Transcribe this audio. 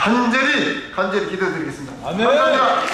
간절히 간절히 기도드리겠습니다. 아멘. 감사합니다.